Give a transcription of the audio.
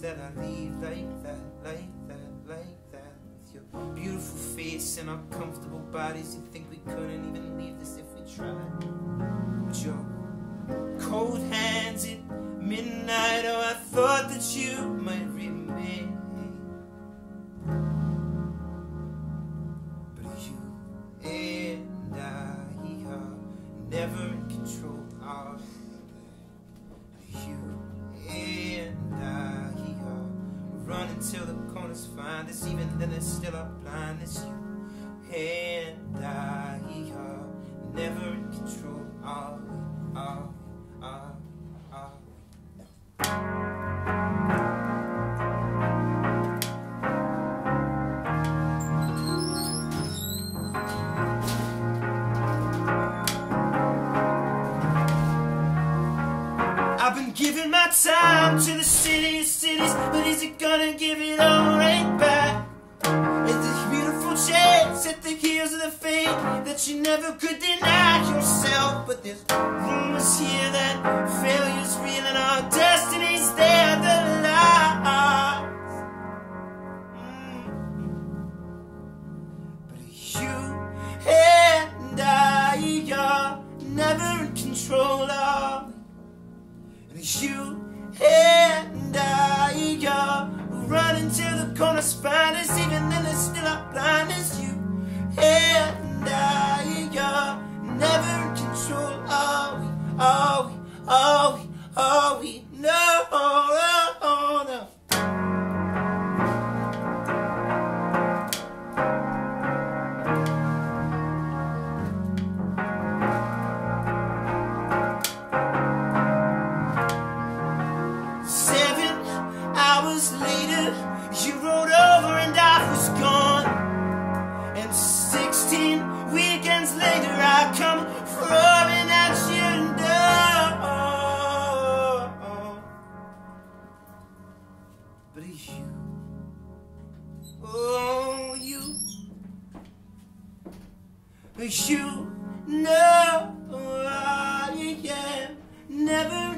that I leave like that, like that, like that. With your beautiful face and our comfortable bodies, you think we couldn't even leave this if we tried. But your cold hands at midnight, oh, I thought that you might till the corners find us, even then it's still our blindness. You and I are never in control. Been giving my time to the city of cities, but is it gonna give it all right back? Is this beautiful chance at the heels of the fate that you never could deny yourself? But there's rumors here that failure's real and our destiny's there, the lies. Mm. But you and I are never in control of. And you and I are running till the corners find even then it's still our blindness. You and I are never in control. Are we? Are we? Are we? You rode over and I was gone. And 16 weekends later, I come roaring at your door. Oh. But you, oh, you, you know I am never.